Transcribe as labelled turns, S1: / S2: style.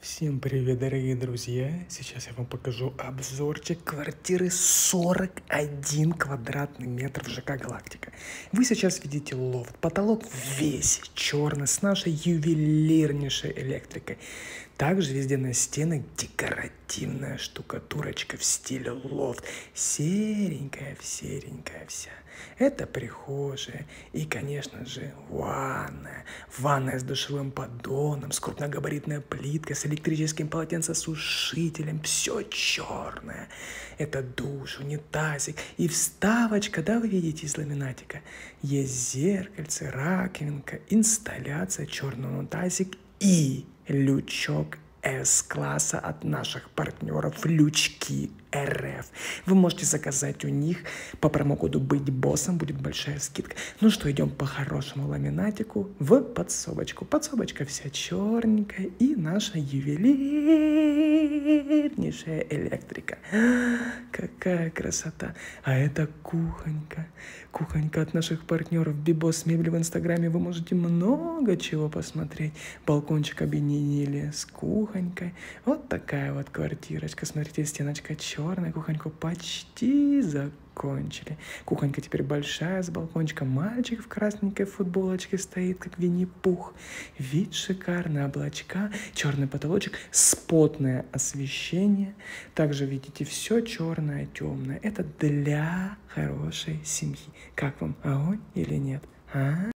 S1: Всем привет, дорогие друзья! Сейчас я вам покажу обзорчик квартиры 41 квадратный метр в ЖК Галактика. Вы сейчас видите лофт, потолок весь черный с нашей ювелирнейшей электрикой. Также везде на стенах декоративная штукатурочка в стиле лофт. Серенькая, серенькая вся. Это прихожая и, конечно же, ванная. Ванная с душевым поддоном, с крупногабаритной плиткой, с электрическим полотенцесушителем. Все черное. Это душ, унитазик и вставочка, да, вы видите, из ламинатика. Есть зеркальце, раковинка, инсталляция, черный унитазик и лючок S-класса от наших партнеров Лючки РФ. Вы можете заказать у них по промокоду «Быть боссом», будет большая скидка. Ну что, идем по хорошему ламинатику в подсобочку. Подсобочка вся черненькая и наша ювелирнейшая электрика. Какая красота. А это кухонька. Кухонька от наших партнеров Бибос Мебель в Инстаграме. Вы можете много чего посмотреть. Балкончик объединили с кухонькой. Вот такая вот квартирочка. Смотрите, стеночка черная, кухоньку почти закончили. Кухонька теперь большая, с балкончиком. Мальчик в красненькой футболочке стоит, как Винни-Пух. Вид шикарный, облачка, черный потолочек, спотное освещение. Также видите, все черное, темное. Это для хорошей семьи. Как вам, огонь или нет? А?